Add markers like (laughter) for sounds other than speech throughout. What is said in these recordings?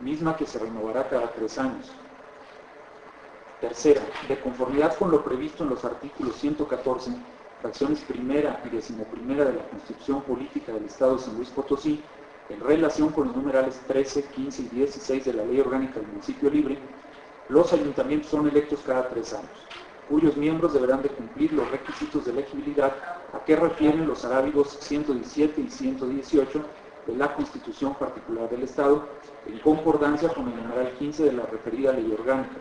misma que se renovará cada tres años. Tercera, de conformidad con lo previsto en los artículos 114, fracciones primera y decimoprimera de la Constitución Política del Estado de San Luis Potosí, en relación con los numerales 13, 15 y 16 de la Ley Orgánica del Municipio Libre, los ayuntamientos son electos cada tres años, cuyos miembros deberán de cumplir los requisitos de elegibilidad a que refieren los arábigos 117 y 118 de la Constitución Particular del Estado, en concordancia con el numeral 15 de la referida Ley Orgánica.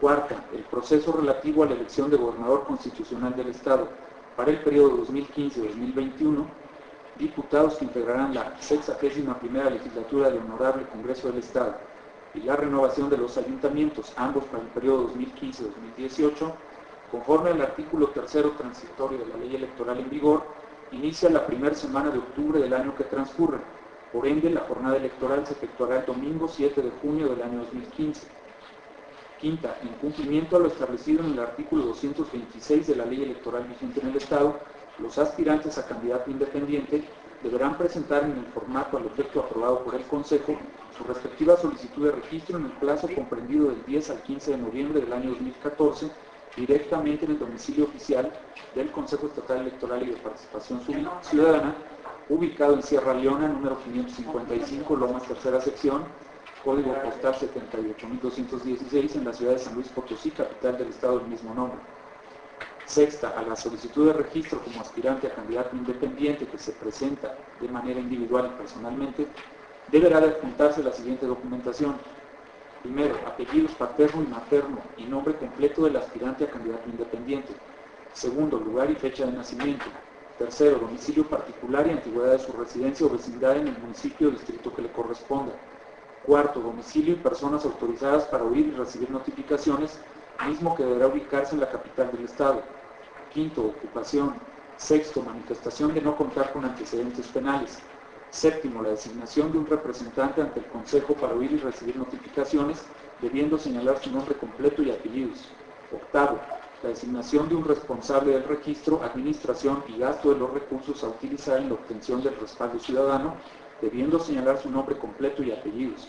Cuarta, el proceso relativo a la elección de gobernador constitucional del Estado para el periodo 2015-2021, diputados que integrarán la 61 primera legislatura del Honorable Congreso del Estado y la renovación de los ayuntamientos, ambos para el periodo 2015-2018, conforme al artículo tercero transitorio de la ley electoral en vigor, inicia la primera semana de octubre del año que transcurre. Por ende, la jornada electoral se efectuará el domingo 7 de junio del año 2015. Quinta, en cumplimiento a lo establecido en el artículo 226 de la ley electoral vigente en el Estado, los aspirantes a candidato independiente deberán presentar en el formato al efecto aprobado por el Consejo su respectiva solicitud de registro en el plazo comprendido del 10 al 15 de noviembre del año 2014 directamente en el domicilio oficial del Consejo Estatal Electoral y de Participación Ciudadana, ubicado en Sierra Leona, número 555, Lomas Tercera Sección, código postal 78216 en la ciudad de San Luis Potosí, capital del estado del mismo nombre. Sexta, a la solicitud de registro como aspirante a candidato independiente que se presenta de manera individual y personalmente, deberá de adjuntarse la siguiente documentación. Primero, apellidos paterno y materno y nombre completo del aspirante a candidato independiente. Segundo, lugar y fecha de nacimiento. Tercero, domicilio particular y antigüedad de su residencia o vecindad en el municipio o distrito que le corresponda. Cuarto, domicilio y personas autorizadas para oír y recibir notificaciones, mismo que deberá ubicarse en la capital del Estado. Quinto, ocupación. Sexto, manifestación de no contar con antecedentes penales. Séptimo, la designación de un representante ante el Consejo para oír y recibir notificaciones, debiendo señalar su nombre completo y apellidos. Octavo, la designación de un responsable del registro, administración y gasto de los recursos a utilizar en la obtención del respaldo ciudadano, debiendo señalar su nombre completo y apellidos.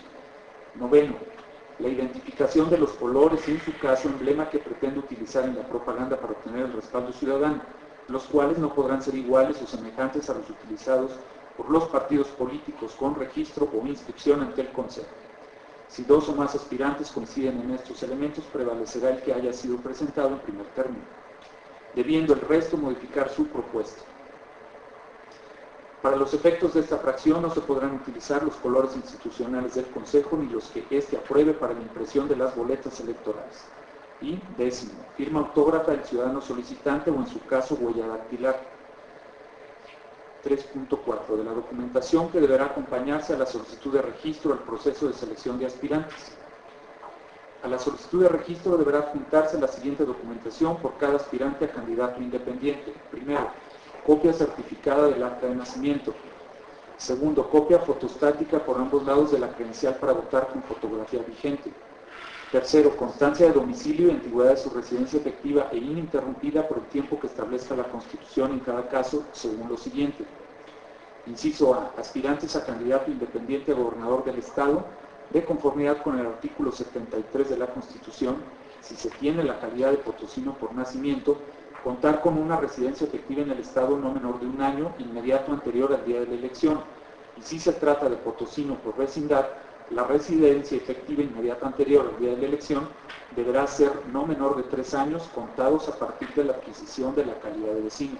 Noveno, la identificación de los colores y en su caso emblema que pretende utilizar en la propaganda para obtener el respaldo ciudadano, los cuales no podrán ser iguales o semejantes a los utilizados por los partidos políticos con registro o inscripción ante el Consejo. Si dos o más aspirantes coinciden en estos elementos, prevalecerá el que haya sido presentado en primer término, debiendo el resto modificar su propuesta. Para los efectos de esta fracción no se podrán utilizar los colores institucionales del Consejo ni los que éste apruebe para la impresión de las boletas electorales. Y décimo, firma autógrafa del ciudadano solicitante o en su caso huella dactilar. 3.4 de la documentación que deberá acompañarse a la solicitud de registro al proceso de selección de aspirantes. A la solicitud de registro deberá juntarse la siguiente documentación por cada aspirante a candidato independiente. Primero, copia certificada del acta de nacimiento. Segundo, copia fotostática por ambos lados de la credencial para votar con fotografía vigente. Tercero, constancia de domicilio y antigüedad de su residencia efectiva e ininterrumpida por el tiempo que establezca la Constitución en cada caso, según lo siguiente. Inciso A. Aspirantes a candidato independiente a gobernador del Estado, de conformidad con el artículo 73 de la Constitución, si se tiene la calidad de potosino por nacimiento, contar con una residencia efectiva en el Estado no menor de un año inmediato anterior al día de la elección. Y si se trata de potosino por vecindad, la residencia efectiva inmediata anterior al día de la elección deberá ser no menor de tres años contados a partir de la adquisición de la calidad de vecino.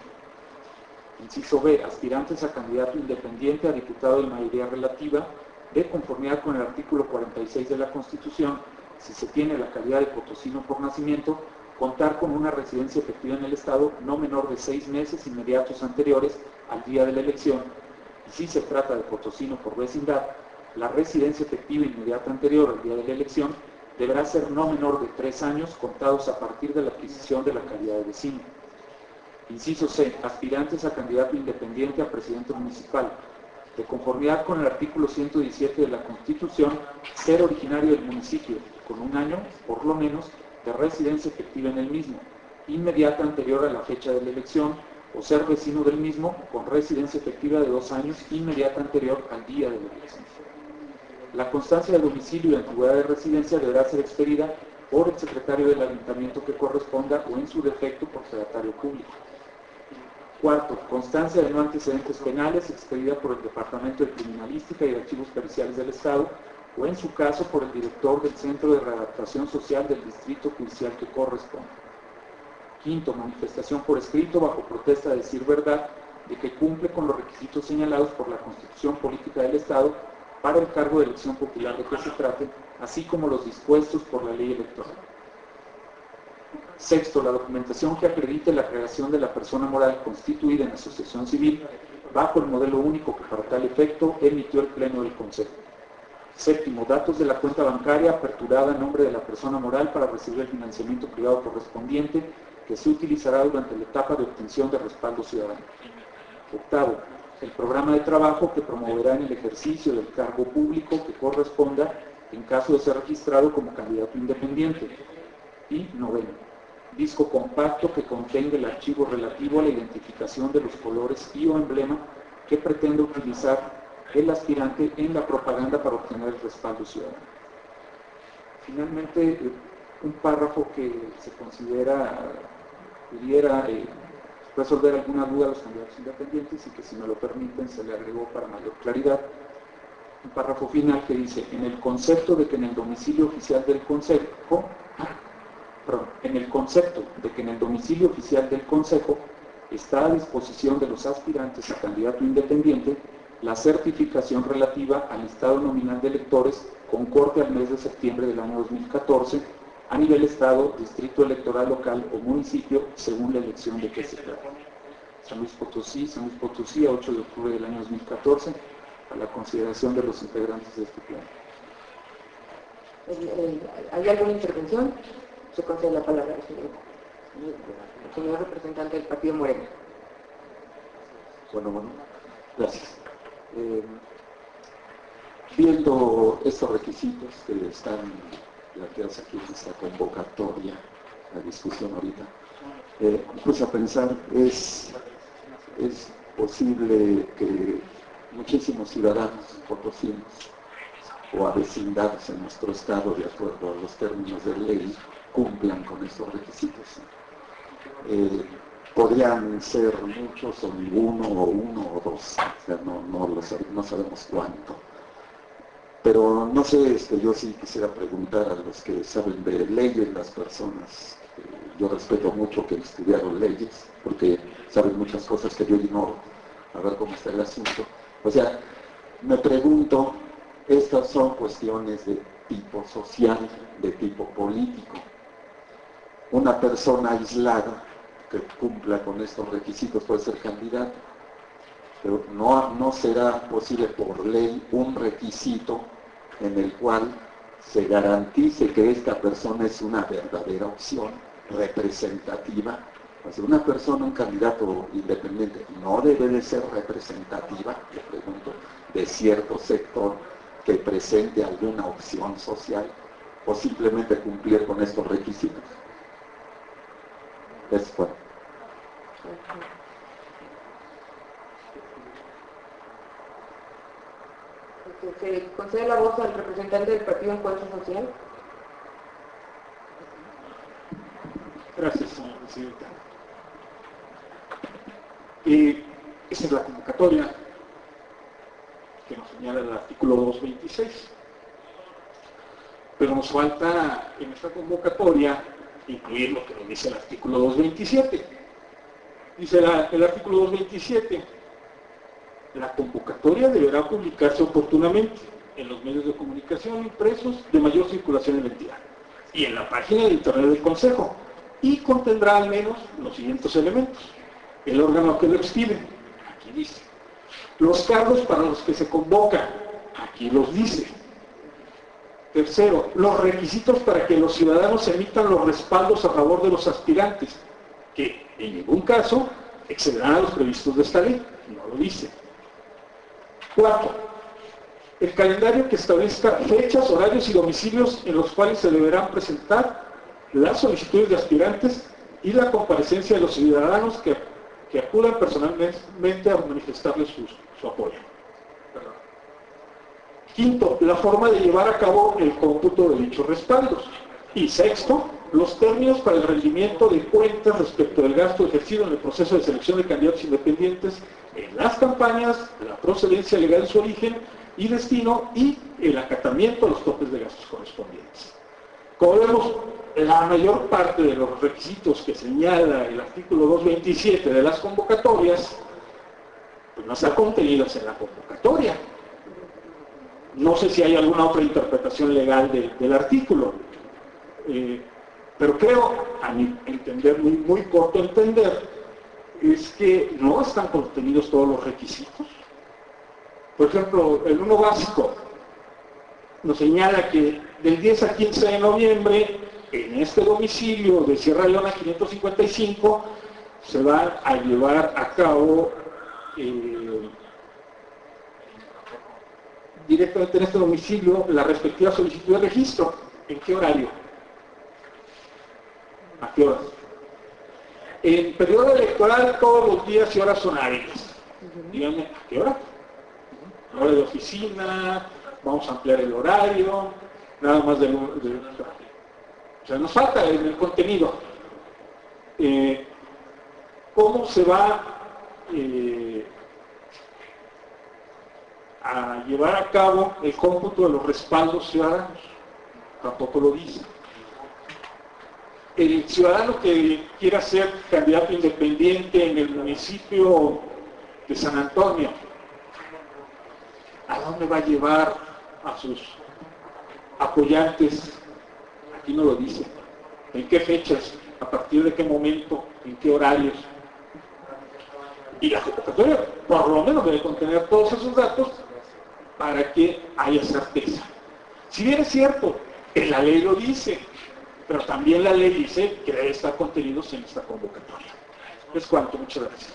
Inciso B. Aspirantes a candidato independiente a diputado de mayoría relativa de conformidad con el artículo 46 de la Constitución, si se tiene la calidad de potosino por nacimiento, contar con una residencia efectiva en el Estado no menor de seis meses inmediatos anteriores al día de la elección, y si se trata de potosino por vecindad, la residencia efectiva inmediata anterior al día de la elección deberá ser no menor de tres años contados a partir de la adquisición de la calidad de vecino. Inciso C. Aspirantes a candidato independiente a presidente municipal. De conformidad con el artículo 117 de la Constitución, ser originario del municipio, con un año, por lo menos, de residencia efectiva en el mismo, inmediata anterior a la fecha de la elección, o ser vecino del mismo con residencia efectiva de dos años inmediata anterior al día de la elección. La constancia de domicilio y antigüedad de residencia deberá ser expedida por el secretario del ayuntamiento que corresponda o en su defecto por secretario público. Cuarto, constancia de no antecedentes penales expedida por el Departamento de Criminalística y de Archivos Periciales del Estado o en su caso por el director del Centro de Readaptación Social del Distrito Judicial que corresponda. Quinto, manifestación por escrito bajo protesta de decir verdad de que cumple con los requisitos señalados por la Constitución Política del Estado para el cargo de elección popular de que se trate, así como los dispuestos por la ley electoral. Sexto, la documentación que acredite la creación de la persona moral constituida en asociación civil bajo el modelo único que para tal efecto emitió el Pleno del Consejo. Séptimo, datos de la cuenta bancaria aperturada en nombre de la persona moral para recibir el financiamiento privado correspondiente que se utilizará durante la etapa de obtención de respaldo ciudadano. Octavo, el programa de trabajo que promoverá en el ejercicio del cargo público que corresponda en caso de ser registrado como candidato independiente. Y noveno, disco compacto que contenga el archivo relativo a la identificación de los colores y o emblema que pretende utilizar el aspirante en la propaganda para obtener el respaldo ciudadano. Finalmente, eh, un párrafo que se considera pudiera eh, resolver alguna duda a los candidatos independientes y que si me lo permiten se le agregó para mayor claridad un párrafo final que dice en el concepto de que en el domicilio oficial del consejo (coughs) en el concepto de que en el domicilio oficial del consejo está a disposición de los aspirantes a candidato independiente la certificación relativa al listado nominal de electores con corte al mes de septiembre del año 2014 a nivel Estado, Distrito Electoral Local o municipio, según la elección de que se trata. San Luis Potosí, San Luis Potosí, a 8 de octubre del año 2014, a la consideración de los integrantes de este plan. ¿Hay alguna intervención? Se concede la palabra al señor, señor representante del Partido Moreno. Bueno, bueno, gracias. Eh, viendo estos requisitos que están planteados aquí en esta convocatoria, la discusión ahorita, eh, puse a pensar, es, es posible que muchísimos ciudadanos potosinos o avecindados en nuestro estado, de acuerdo a los términos de ley, cumplan con estos requisitos. Eh, podrían ser muchos o ninguno o uno o dos, o sea, no, no, no sabemos cuánto. Pero no sé, este, yo sí quisiera preguntar a los que saben de leyes, las personas, eh, yo respeto mucho que estudiaron leyes, porque saben muchas cosas que yo ignoro, a ver cómo está el asunto. O sea, me pregunto, estas son cuestiones de tipo social, de tipo político. Una persona aislada que cumpla con estos requisitos puede ser candidato, pero no, no será posible por ley un requisito en el cual se garantice que esta persona es una verdadera opción representativa. una persona, un candidato independiente, no debe de ser representativa, le pregunto, de cierto sector que presente alguna opción social o simplemente cumplir con estos requisitos. Es fuerte. Se concede la voz al representante del Partido Encuentro Social. Gracias, señora presidenta. Eh, esa es la convocatoria que nos señala el artículo 226. Pero nos falta en esta convocatoria incluir lo que nos dice el artículo 227 Dice el artículo 227, la convocatoria deberá publicarse oportunamente en los medios de comunicación impresos de mayor circulación en la entidad y en la página de internet del Consejo y contendrá al menos los siguientes elementos. El órgano que lo expide, aquí dice. Los cargos para los que se convoca, aquí los dice. Tercero, los requisitos para que los ciudadanos emitan los respaldos a favor de los aspirantes, que en ningún caso excederán a los previstos de esta ley, no lo dice. Cuatro, el calendario que establezca fechas, horarios y domicilios en los cuales se deberán presentar las solicitudes de aspirantes y la comparecencia de los ciudadanos que, acudan personalmente a manifestarles su, apoyo. Quinto, la forma de llevar a cabo el cómputo de dichos respaldos. Y sexto, los términos para el rendimiento de cuentas respecto del gasto ejercido en el proceso de selección de candidatos independientes en las campañas, la procedencia legal de su origen y destino y el acatamiento de los topes de gastos correspondientes. Como vemos, la mayor parte de los requisitos que señala el artículo 227 de las convocatorias pues no están contenidos en la convocatoria. No sé si hay alguna otra interpretación legal del artículo, eh, pero creo, a mi entender, muy, corto entender, es que no están contenidos todos los requisitos. Por ejemplo, el uno básico nos señala que del 10 al 15 de noviembre, en este domicilio de Sierra Leona 555, se va a llevar a cabo eh, directamente en este domicilio la respectiva solicitud de registro. ¿En qué horario? ¿A qué horas? En periodo electoral todos los días y horas son hábiles. Díganme, ¿a qué hora? Hora de oficina, vamos a ampliar el horario, nada más de, o sea, nos falta en el contenido. Eh, ¿Cómo se va eh, a llevar a cabo el cómputo de los respaldos ciudadanos? Tampoco lo dice. El ciudadano que quiera ser candidato independiente en el municipio de San Antonio, ¿a dónde va a llevar a sus apoyantes? Aquí no lo dice. ¿En qué fechas? ¿A partir de qué momento? ¿En qué horarios? Y la convocatoria por lo menos debe contener todos esos datos para que haya certeza. Si bien es cierto, en la ley lo dice, pero también la ley dice que estar contenidos en esta convocatoria. Es cuanto, muchas gracias.